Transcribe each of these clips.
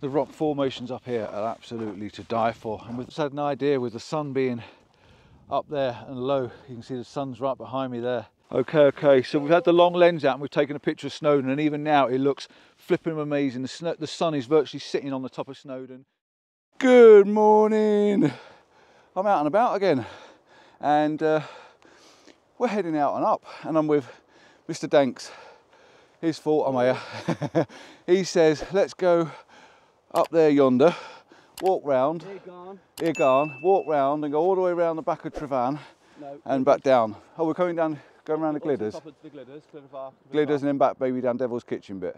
The rock formations up here are absolutely to die for. And we've just had an idea with the sun being up there and low. You can see the sun's right behind me there. Okay, okay, so we've had the long lens out and we've taken a picture of Snowdon and even now it looks flipping amazing. The, snow, the sun is virtually sitting on the top of Snowdon. Good morning. I'm out and about again and uh, we're heading out and up and I'm with Mr. Danks. His fault I'm here. he says, let's go up there yonder, walk round, Here gone. here gone, walk round and go all the way around the back of Tryfan No. and back down. Oh, we're coming down, going around the Up to Glyders. Top of the Bar, and then back maybe down Devil's Kitchen bit,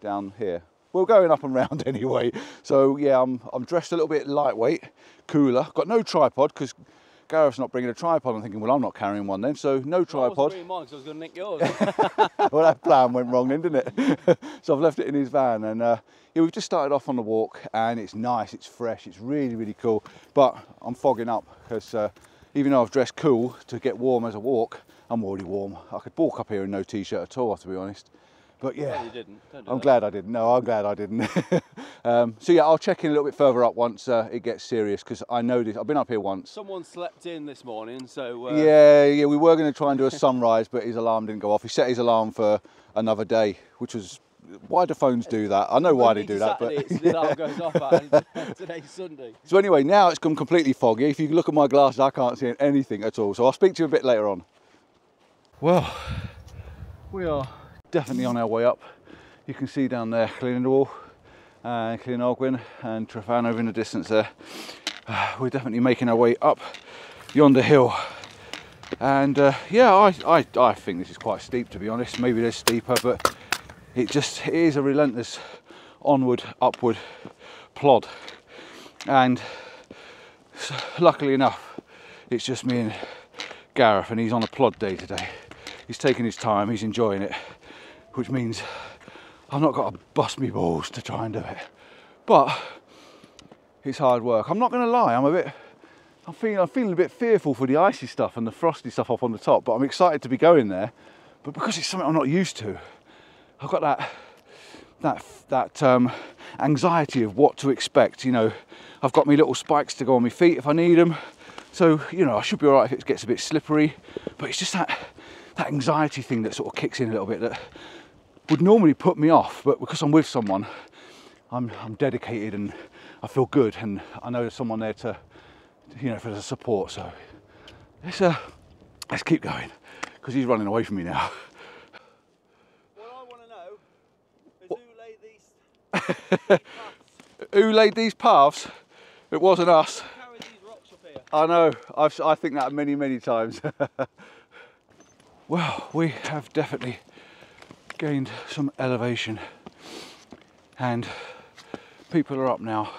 down here. We're going up and round anyway. So yeah, I'm, I'm dressed a little bit lightweight, cooler. Got no tripod because Gareth's not bringing a tripod. I'm thinking, well, I'm not carrying one then. So no I tripod. bringing mine 'cause I was going to nick yours. well, that plan went wrong then, didn't it? so I've left it in his van, and uh, yeah, we've just started off on the walk, and it's nice, it's fresh, it's really, really cool. But I'm fogging up because uh, even though I've dressed cool to get warm as a walk, I'm already warm. I could walk up here in no t-shirt at all, to be honest. But No, yeah, you didn't. Don't do I'm that. glad I didn't. No, I'm glad I didn't. um, so yeah, I'll check in a little bit further up once uh, it gets serious because I know this. I've been up here once. Someone slept in this morning, so. Uh, Yeah, yeah, we were going to try and do a sunrise, but his alarm didn't go off. He set his alarm for another day, which was why do phones do that? I know why they do to that, but it's- the alarm goes off at, today's Sunday. so anyway, now it's come completely foggy. If you look at my glasses, I can't see anything at all. So I'll speak to you a bit later on. Well, we are definitely on our way up. You can see down there Llyn Idwal and Llyn Ogwen and Tryfan over in the distance there. We're definitely making our way up yonder hill. And uh, yeah, I, I, I think this is quite steep to be honest. Maybe there's steeper, but it just it is a relentless onward, upward plod. And luckily enough, it's just me and Gareth, and he's on a plod day today. He's taking his time, he's enjoying it, which means I've not got to bust me balls to try and do it. But it's hard work. I'm not going to lie, I'm a bit. I'm feeling, I'm feeling a bit fearful for the icy stuff and the frosty stuff up on the top, but I'm excited to be going there. But because it's something I'm not used to, I've got that that that um, anxiety of what to expect. You know, I've got my little spikes to go on my feet if I need them, so you know I should be all right if it gets a bit slippery. But it's just that that anxiety thing that sort of kicks in a little bit that would normally put me off, but because I'm with someone, I'm I'm dedicated and I feel good, and I know there's someone there to you know for the support. So let's uh, let's keep going because he's running away from me now. What I want to know is who laid these. Who laid these paths? It wasn't us. carried these rocks up here? I know. I've, I think that many, many times. well, we have definitely gained some elevation, and people are up now,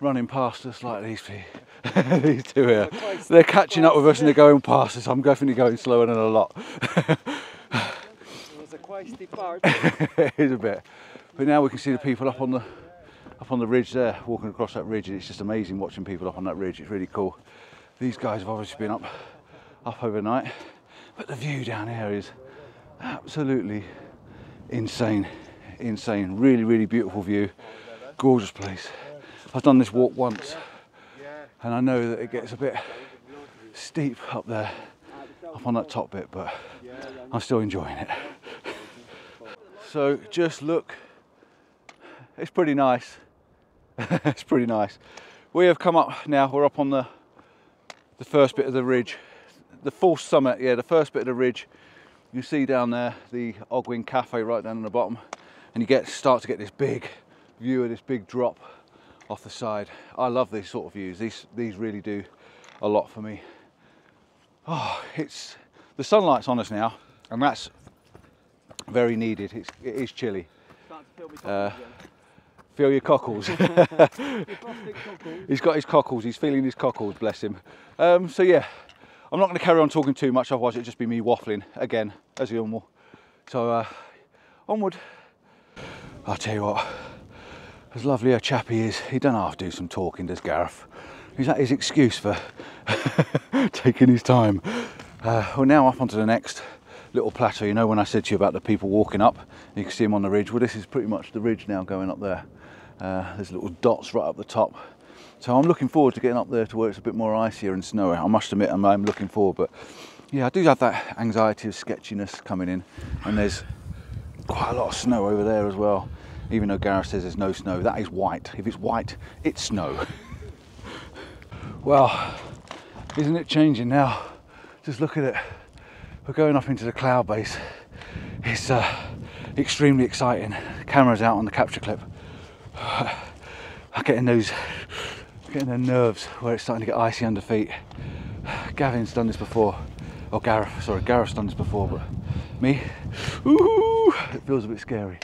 running past us like these two. these two here. They're catching up with us and they're going past us. I'm definitely going slower than a lot. It was a quite steep part. it is a bit. But now we can see the people up on the up on the ridge there, walking across that ridge, and it's just amazing watching people up on that ridge. It's really cool. These guys have obviously been up up overnight, but the view down here is absolutely insane, insane. Really, really beautiful view, gorgeous place. I've done this walk once, and I know that it gets a bit steep up there, up on that top bit, but I'm still enjoying it. So just look, it's pretty nice. it's pretty nice. We have come up now, we're up on the the first bit of the ridge, the full summit, yeah, the first bit of the ridge. You see down there the Ogwen Cafe right down on the bottom, and you get start to get this big view of this big drop off the side. I love these sort of views. These these really do a lot for me. Oh, it's the sunlight's on us now, and that's very needed. It's, it is chilly. Feel Uh. Feel your cockles. Cockles. he's got his cockles. He's feeling his cockles. Bless him. Um, so yeah, I'm not going to carry on talking too much. Otherwise, it'd just be me waffling again as normal. So uh, onward. I'll tell you what. As lovely a chap he is, he don't have to do some talking, does Gareth? Is that his excuse for taking his time? Uh, we're now up onto the next little plateau. You know when I said to you about the people walking up, you can see them on the ridge. Well, this is pretty much the ridge now going up there. Uh, there's little dots right up the top. So I'm looking forward to getting up there to where it's a bit more icier and snowy. I must admit, I'm, I'm looking forward, but yeah, I do have that anxiety of sketchiness coming in, and there's quite a lot of snow over there as well. Even though Gareth says there's no snow, that is white. If it's white, it's snow. well, isn't it changing now? Just look at it. We're going up into the cloud base. It's uh, extremely exciting. Camera's out on the capture clip. I'm getting those, getting the nerves where it's starting to get icy under feet. Gavin's done this before, or Gareth, sorry, Gareth's done this before, but me, ooh, it feels a bit scary.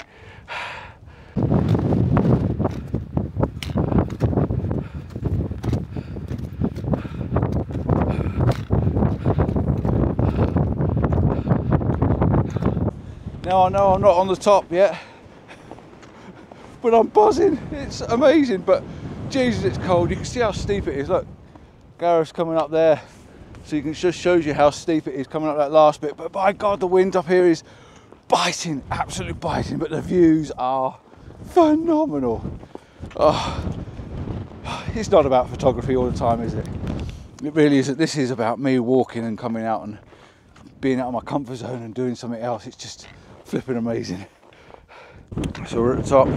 Now I know I'm not on the top yet, but I'm buzzing. It's amazing, but Jesus, it's cold. You can see how steep it is. Look, Gareth's coming up there, so you can just shows you how steep it is coming up that last bit. But by God, the wind up here is biting, absolutely biting. But the views are phenomenal. Oh, it's not about photography all the time, is it? It really isn't. This is about me walking and coming out and being out of my comfort zone and doing something else. It's just flipping amazing. So we're at the top.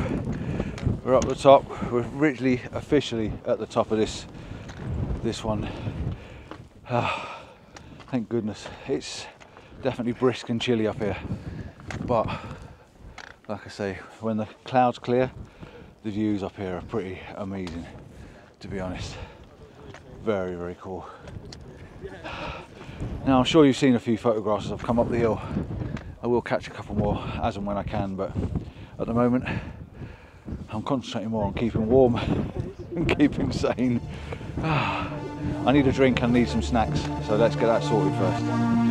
We're up the top. We're literally officially at the top of this this one. Ah, thank goodness. It's definitely brisk and chilly up here. But like I say, when the clouds clear, the views up here are pretty amazing to be honest. Very, very cool. Now I'm sure you've seen a few photographs as I've come up the hill. I will catch a couple more as and when I can, but at the moment I'm concentrating more on keeping warm and keeping sane. I need a drink, and need some snacks, so let's get that sorted first.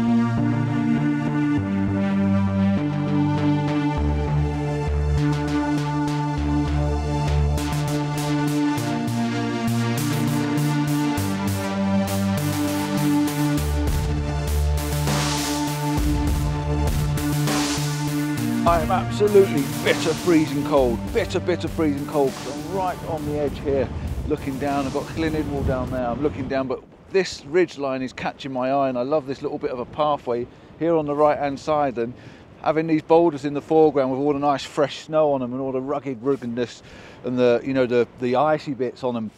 Absolutely bitter freezing cold, bitter, bitter freezing cold I'm right on the edge here looking down. I've got Llyn Idwal down there, I'm looking down, but this ridge line is catching my eye and I love this little bit of a pathway here on the right hand side and having these boulders in the foreground with all the nice fresh snow on them and all the rugged ruggedness and the, you know, the, the icy bits on them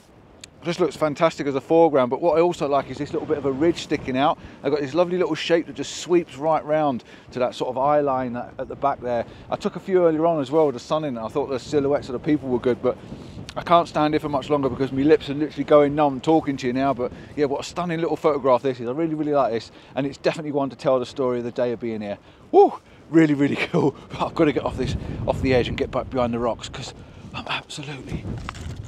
just looks fantastic as a foreground but what I also like is this little bit of a ridge sticking out. I've got this lovely little shape that just sweeps right round to that sort of eye line at the back there. I took a few earlier on as well with the sun in I thought the silhouettes of the people were good but I can't stand here for much longer because my lips are literally going numb talking to you now but yeah what a stunning little photograph this is. I really really like this and it's definitely one to tell the story of the day of being here. Woo! really really cool. I've got to get off this off the edge and get back behind the rocks because I'm absolutely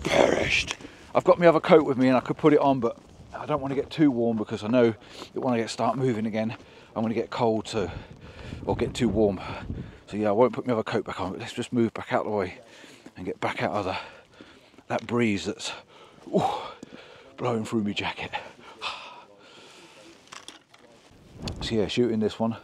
perished I've got my other coat with me and I could put it on, but I don't want to get too warm because I know that when I get start moving again, I'm going to get cold so, or get too warm. So yeah, I won't put my other coat back on, but let's just move back out of the way and get back out of the, that breeze that's ooh, blowing through my jacket. So yeah, shooting this one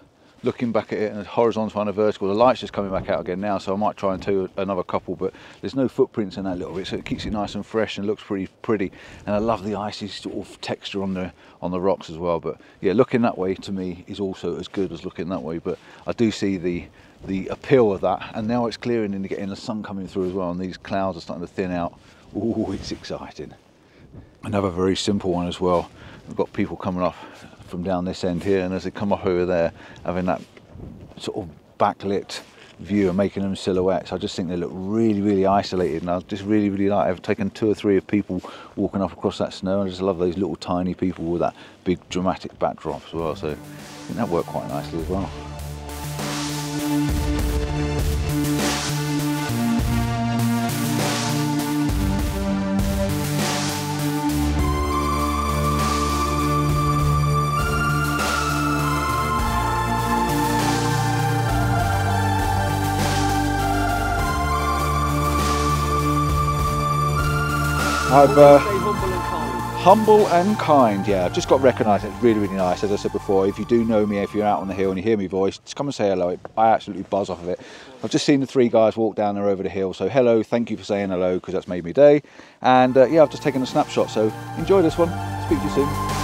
looking back at it and horizontal and vertical. The light's just coming back out again now, so I might try and do another couple, but there's no footprints in that little bit, so it keeps it nice and fresh and looks pretty pretty. And I love the icy sort of texture on the on the rocks as well. But yeah, looking that way to me is also as good as looking that way. But I do see the the appeal of that, and now it's clearing and getting the sun coming through as well, and these clouds are starting to thin out. Oh, it's exciting. Another very simple one as well. We've got people coming off from down this end here and as they come off over there having that sort of backlit view and making them silhouettes I just think they look really really isolated and I just really really like I've taken two or three of people walking up across that snow I just love those little tiny people with that big dramatic backdrop as well so I think that worked quite nicely as well I've uh, humble and kind. Yeah. I've just got recognised. It's really, really nice. As I said before, if you do know me, if you're out on the hill and you hear me voice, just come and say hello. I absolutely buzz off of it. I've just seen the three guys walk down there over the hill, so hello, thank you for saying hello because that's made me day. And uh, yeah, I've just taken a snapshot, so enjoy this one. Speak to you soon.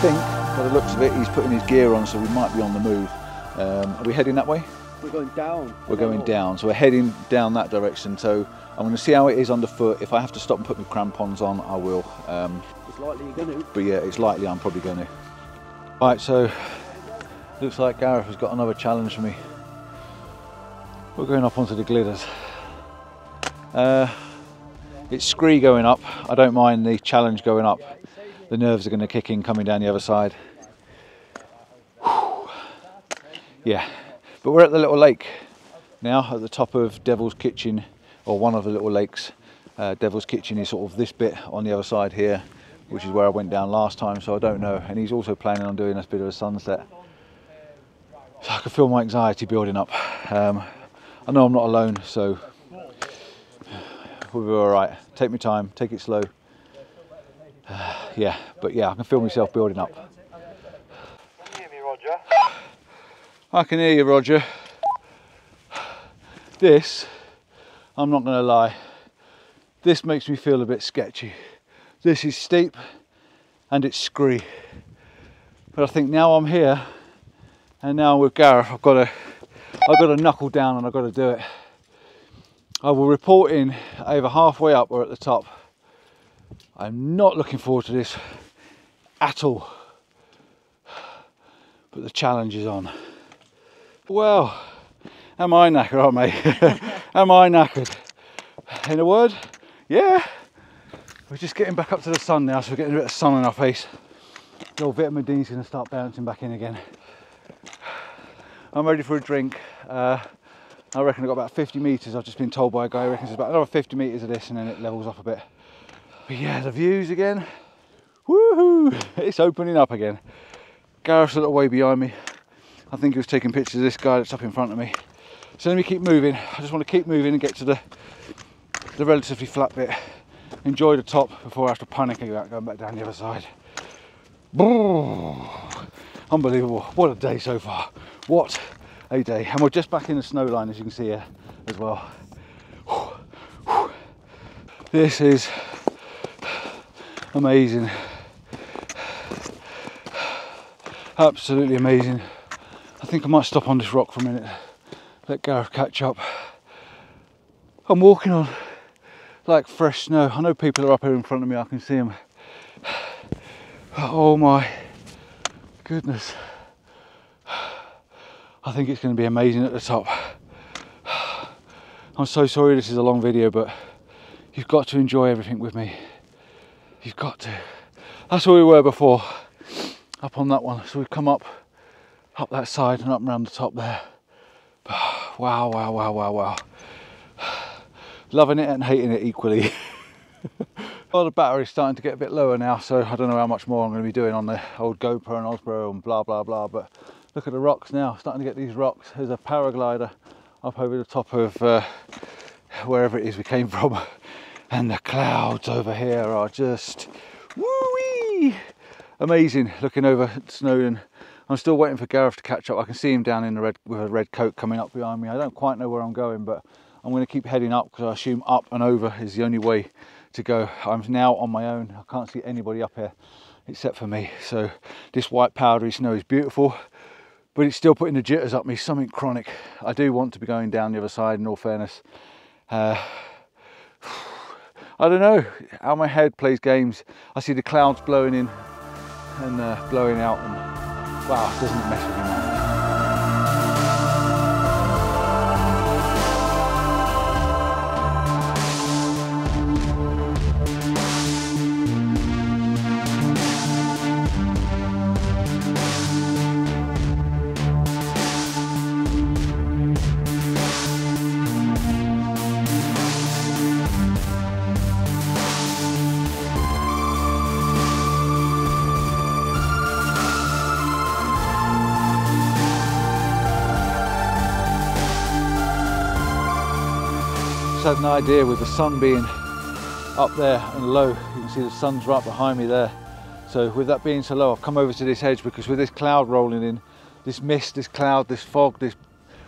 Think, by the looks of it, he's putting his gear on, so we might be on the move. Um, are we heading that way? We're going down. We're going down, so we're heading down that direction. So I'm going to see how it is underfoot. If I have to stop and put my crampons on, I will. Um, it's likely you're going to. But yeah, it's likely I'm probably going to. Right, so looks like Gareth has got another challenge for me. We're going up onto the Glyders. Uh, it's scree going up. I don't mind the challenge going up the nerves are going to kick in coming down the other side. Whew. Yeah, but we're at the little lake now at the top of Devil's Kitchen, or one of the little lakes. Uh, Devil's Kitchen is sort of this bit on the other side here, which is where I went down last time, so I don't know. And he's also planning on doing a bit of a sunset. So I can feel my anxiety building up. Um, I know I'm not alone, so we'll be all right. Take my time, take it slow. yeah, but yeah, I can feel myself building up. Can you hear me, Roger? I can hear you, Roger. This, I'm not going to lie, this makes me feel a bit sketchy. This is steep and it's scree. But I think now I'm here and now with Gareth, I've got to, I've got to knuckle down and I've got to do it. I will report in either halfway up or at the top. I'm not looking forward to this at all. But the challenge is on. Well, am I knackered, aren't I? am I knackered? In a word, yeah. We're just getting back up to the sun now, so we're getting a bit of sun on our face. The old vitamin D's gonna start bouncing back in again. I'm ready for a drink. Uh, I reckon I've got about 50 metres. I've just been told by a guy, I reckon it's about another 50 metres of this and then it levels off a bit. But yeah, the views again. Woohoo! It's opening up again. Gareth's a little way behind me. I think he was taking pictures of this guy that's up in front of me. So let me keep moving. I just want to keep moving and get to the the relatively flat bit. Enjoy the top before I have to panic about going back down the other side. Unbelievable. What a day so far. What a day. And we're just back in the snow line as you can see here as well. This is amazing. Absolutely amazing. I think I might stop on this rock for a minute, let Gareth catch up. I'm walking on like fresh snow. I know people are up here in front of me, I can see them. Oh my goodness. I think it's going to be amazing at the top. I'm so sorry this is a long video, but you've got to enjoy everything with me. You've got to. That's where we were before, up on that one. So we've come up, up that side and up around the top there. Wow, wow, wow, wow, wow. Loving it and hating it equally. well, the battery's starting to get a bit lower now, so I don't know how much more I'm going to be doing on the old GoPro and Osmo and blah, blah, blah. But look at the rocks now, starting to get these rocks. There's a paraglider up over the top of uh, wherever it is we came from and the clouds over here are just woo amazing looking over Snowdon. I'm still waiting for Gareth to catch up. I can see him down in the red with a red coat coming up behind me. I don't quite know where I'm going, but I'm going to keep heading up because I assume up and over is the only way to go. I'm now on my own. I can't see anybody up here except for me. So this white powdery snow is beautiful, but it's still putting the jitters up me, something chronic. I do want to be going down the other side in all fairness. Uh, I don't know how my head plays games. I see the clouds blowing in and uh, blowing out and wow, doesn't it mess with me had an idea with the sun being up there and low. You can see the sun's right behind me there. So with that being so low, I've come over to this edge because with this cloud rolling in, this mist, this cloud, this fog, this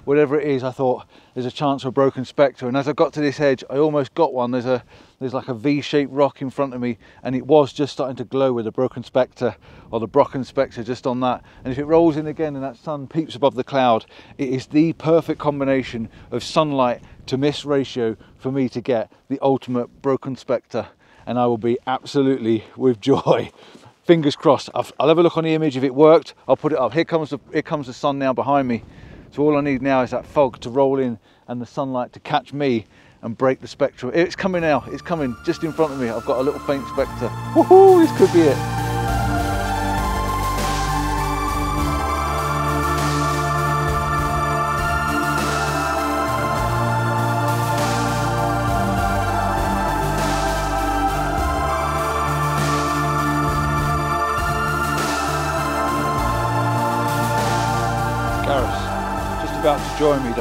whatever it is, I thought there's a chance of a Brocken spectre. And as I got to this edge, I almost got one. There's a there's like a V-shaped rock in front of me, and it was just starting to glow with a Brocken spectre or the Brocken spectre just on that. And if it rolls in again and that sun peeps above the cloud, it is the perfect combination of sunlight to mist ratio for me to get the ultimate Brocken spectre. And I will be absolutely with joy fingers crossed. I'll, I'll have a look on the image. If it worked, I'll put it up. Here comes the here comes the sun now behind me. So all I need now is that fog to roll in and the sunlight to catch me and break the spectrum. It's coming now. It's coming just in front of me. I've got a little faint spectre. Woohoo! This could be it.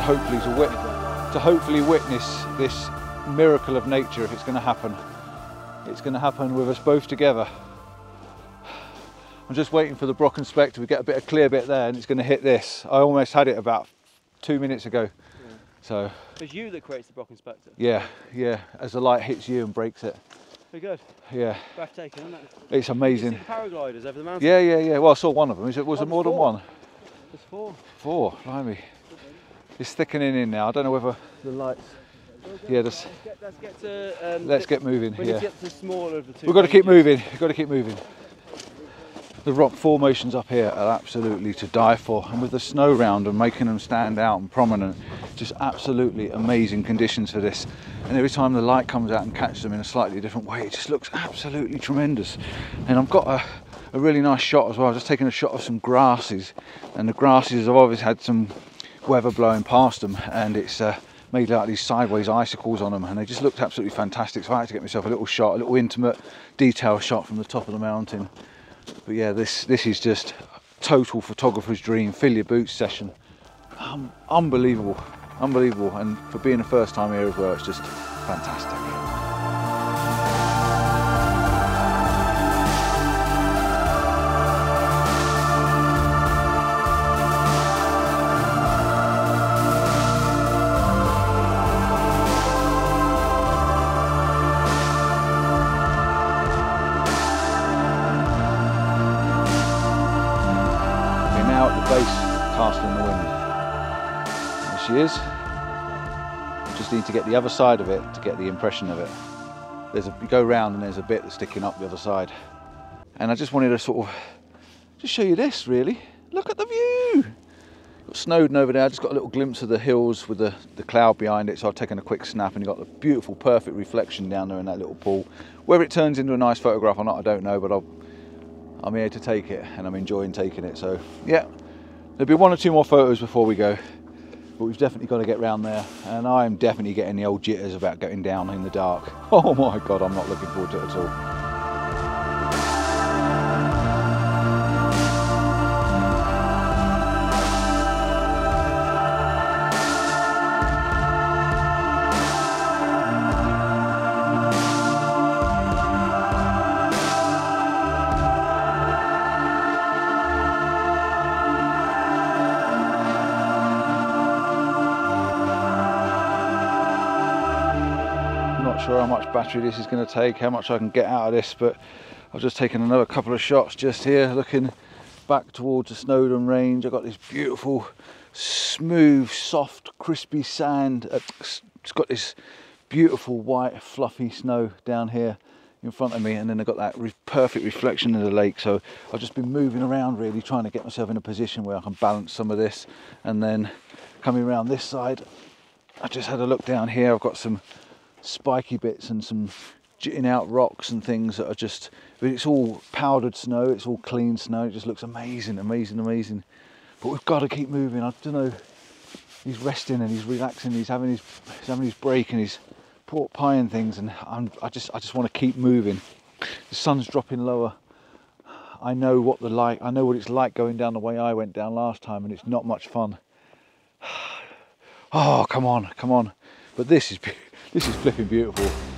To join me to hopefully to, wit- to hopefully witness this miracle of nature if it's going to happen. It's going to happen with us both together. I'm just waiting for the Brocken Spectre. We get a bit of clear bit there, and it's going to hit this. I almost had it about two minutes ago. So It's you that creates the Brocken Spectre. yeah, yeah. As the light hits you and breaks it, Very good. yeah, Breathtaking, isn't it? it's You amazing. the paragliders over the mountain? Yeah, yeah, yeah. Well, I saw one of them. Was it was Oh, there more there's than one? There's four. Four. Blimey. It's thickening in now. I don't know whether the lights. Yeah, just Let's get, let's get to. Um, let's get moving. We need Yeah. to get to the smaller of the two. We've got to keep moving. We've got to keep moving. The rock formations up here are absolutely to die for, and with the snow round and making them stand out and prominent, just absolutely amazing conditions for this. And every time the light comes out and catches them in a slightly different way, it just looks absolutely tremendous. And I've got a, a really nice shot as well. I've just taken a shot of some grasses, and the grasses have obviously had some weather blowing past them, and it's uh, made like these sideways icicles on them, and they just looked absolutely fantastic. So I had to get myself a little shot, a little intimate detail shot from the top of the mountain. But yeah, this this is just total photographer's dream. Fill your boots session. Um, unbelievable, unbelievable, and for being a first time here as well, it's just fantastic. To get the other side of it to get the impression of it. There's a you go round and there's a bit that's sticking up the other side. And I just wanted to sort of just show you this really. Look at the view. Got Snowdon over there, I just got a little glimpse of the hills with the, the cloud behind it, so I've taken a quick snap and you've got the beautiful, perfect reflection down there in that little pool. Whether it turns into a nice photograph or not, I don't know, but I'll I'm here to take it and I'm enjoying taking it. So yeah, there'll be one or two more photos before we go, but we've definitely got to get round there. And I'm definitely getting the old jitters about getting down in the dark. Oh my God, I'm not looking forward to it at all. Not sure how much battery this is going to take, how much I can get out of this, but I've just taken another couple of shots just here, looking back towards the Snowdon Range. I've got this beautiful, smooth, soft, crispy sand. Uh, It's got this beautiful white, fluffy snow down here in front of me, and then I've got that re- perfect reflection of the lake. So I've just been moving around, really trying to get myself in a position where I can balance some of this, and then coming around this side. I just had a look down here. I've got some spiky bits and some jutting out rocks and things that are just but it's all powdered snow it's all clean snow it just looks amazing amazing amazing. But we've got to keep moving i don't know he's resting and he's relaxing he's having his he's having his break and his pork pie and things and I'm, i just i just want to keep moving. The sun's dropping lower. I know what the like i know what it's like going down the way i went down last time and it's not much fun. Oh come on come on. But this is beau- This is flipping beautiful.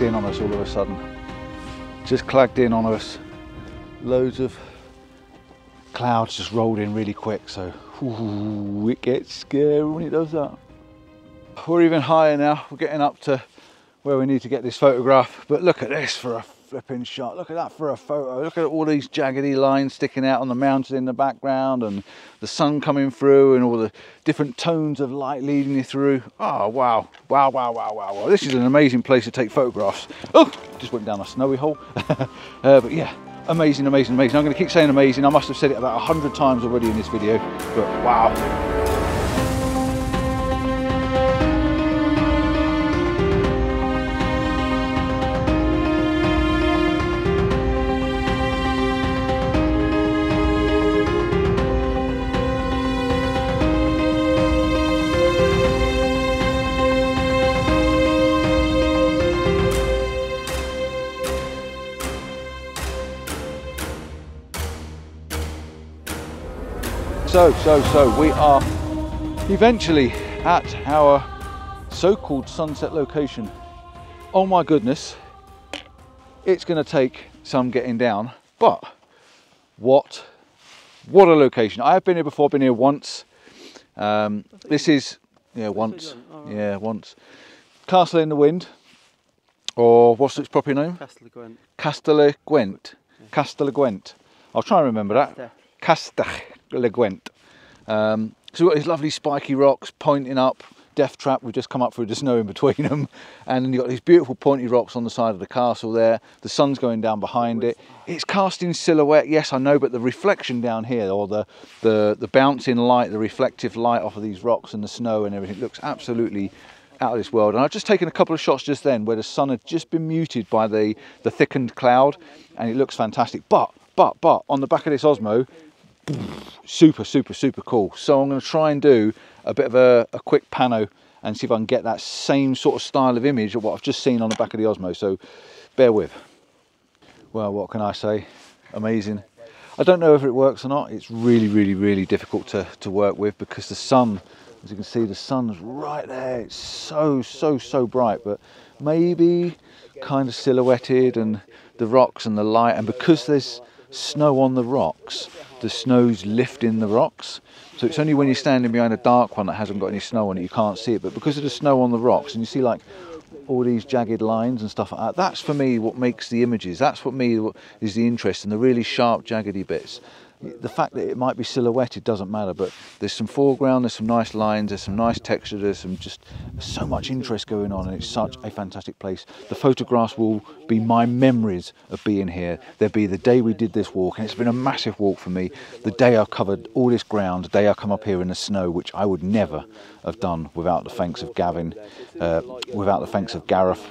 Clagged in on us all of a sudden. Just clagged in on us. Loads of clouds just rolled in really quick, so ooh, it gets scary when it does that. We're even higher now. We're getting up to where we need to get this photograph. But look at this for a flipping shot. Look at that for a photo. Look at all these jaggedy lines sticking out on the mountain in the background and the sun coming through and all the different tones of light leading you through. Oh, wow. Wow, wow, wow, wow, wow. This is an amazing place to take photographs. Oh, just went down a snowy hole. uh, but yeah, amazing, amazing, amazing. I'm going to keep saying amazing. I must have said it about a hundred times already in this video, but wow. So, so, so, we are eventually at our so-called sunset location. Oh my goodness, it's gonna take some getting down, but what, what a location. I have been here before, been here once. Um, this is, yeah, once, yeah, once. Castle in the Wind, or what's its proper name? Castle Gwent. Castell Gwent. Castell Gwent. I'll try and remember that. Castell Gwent. Um, so we've got these lovely spiky rocks pointing up. Death trap. We've just come up through the snow in between them, and you've got these beautiful pointy rocks on the side of the castle there. The sun's going down behind it. It's casting silhouette. Yes, I know, but the reflection down here, or the the the bouncing light, the reflective light off of these rocks and the snow and everything, looks absolutely out of this world. And I've just taken a couple of shots just then where the sun had just been muted by the, the thickened cloud and it looks fantastic. But, but, but on the back of this Osmo, super, super, super cool. So I'm going to try and do a bit of a, a quick pano and see if I can get that same sort of style of image of what I've just seen on the back of the Osmo. So bear with. Well, what can I say? Amazing. I don't know if it works or not. It's really, really, really difficult to, to work with because the sun, as you can see, the sun's right there. It's so, so, so bright, but maybe kind of silhouetted and the rocks and the light. And because there's snow on the rocks, the snow's lifting the rocks. So it's only when you're standing behind a dark one that hasn't got any snow on it, you can't see it. But because of the snow on the rocks, and you see like all these jagged lines and stuff like that. That's for me what makes the images. That's what me is the interest in the really sharp, jaggedy bits. The fact that it might be silhouetted doesn't matter, but there's some foreground, there's some nice lines, there's some nice texture, there's some just so much interest going on, and it's such a fantastic place. The photographs will be my memories of being here. There'll be the day we did this walk, and it's been a massive walk for me. The day I covered all this ground, the day I come up here in the snow, which I would never have done without the thanks of Gavin, uh, without the thanks of Gareth.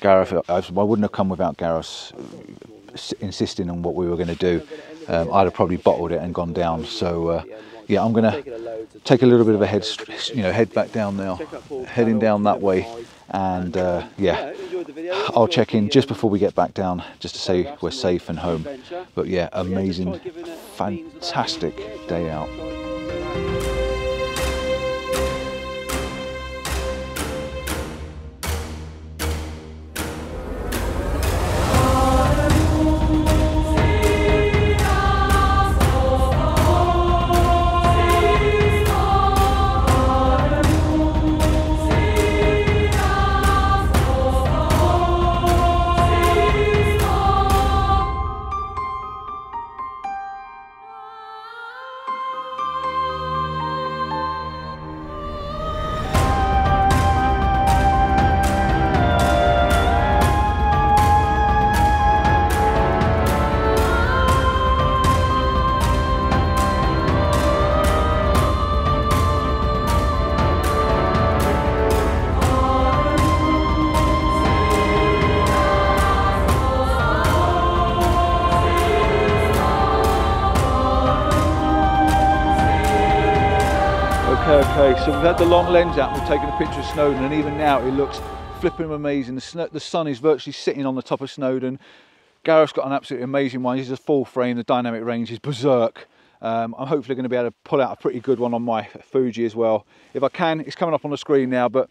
Gareth, I wouldn't have come without Gareth insisting on what we were going to do. Um, I'd have probably bottled it and gone down. So uh, yeah, I'm to take a little bit of a head, you know, head back down now, heading down that way, and uh, yeah, I'll check in just before we get back down, just to say we're safe and home. But yeah, amazing, fantastic day out. Okay, so we've had the long lens out we've taken a picture of Snowdon and even now it looks flipping amazing. The, snow, the sun is virtually sitting on the top of Snowdon. Gareth's got an absolutely amazing one. He's a full frame, the dynamic range is berserk. Um, I'm hopefully going to be able to pull out a pretty good one on my Fuji as well. If I can, it's coming up on the screen now, but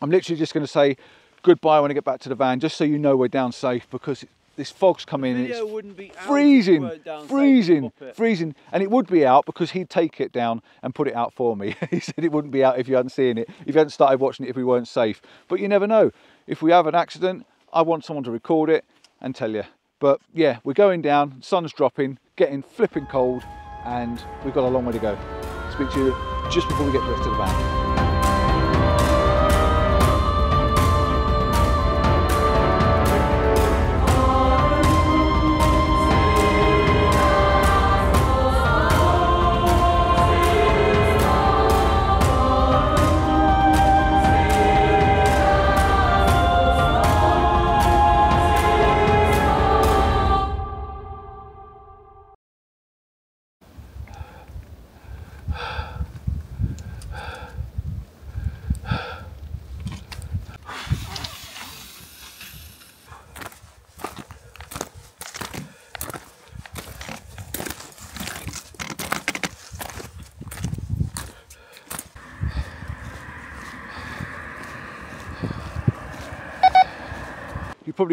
I'm literally just going to say goodbye when I get back to the van, just so you know we're down safe because this fog's coming in. It's wouldn't be out freezing, down freezing, freezing, and it would be out because he'd take it down and put it out for me. he said it wouldn't be out if you hadn't seen it, if you hadn't started watching it, if we weren't safe. But you never know. If we have an accident, I want someone to record it and tell you. But yeah, we're going down. Sun's dropping, getting flipping cold, and we've got a long way to go. Speak to you just before we get to the van.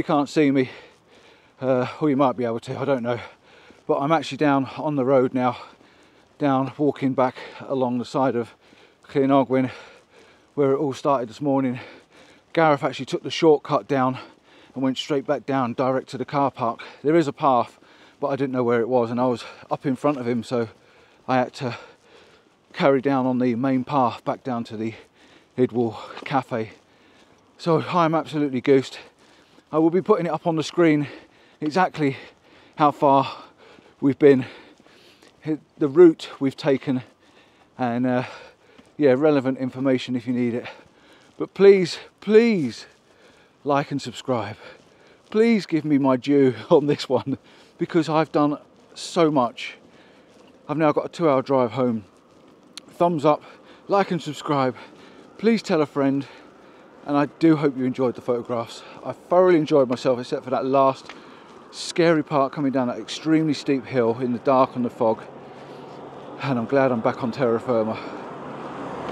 Can't see me, uh, or you might be able to, I don't know. But I'm actually down on the road now, down walking back along the side of Llyn Ogwen, where it all started this morning. Gareth actually took the shortcut down and went straight back down, direct to the car park. There is a path, but I didn't know where it was, and I was up in front of him, so I had to carry down on the main path back down to the Idwal Cafe. So I'm absolutely goosed. I will be putting it up on the screen exactly how far we've been, the route we've taken, and uh, yeah, relevant information if you need it. But please, please like and subscribe. Please give me my due on this one because I've done so much. I've now got a two hour drive home. Thumbs up, like and subscribe. Please tell a friend and I do hope you enjoyed the photographs. I thoroughly enjoyed myself, except for that last scary part coming down that extremely steep hill in the dark and the fog. And I'm glad I'm back on terra firma.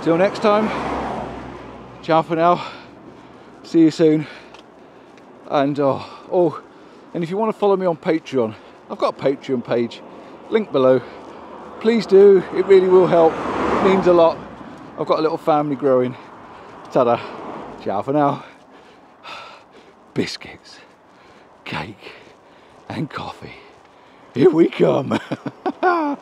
Till next time, ciao for now. See you soon. And oh, oh, and if you want to follow me on Patreon, I've got a Patreon page, link below. Please do, it really will help. It means a lot. I've got a little family growing. Ta-da. Ciao for now. Biscuits, cake, and coffee. Here we come.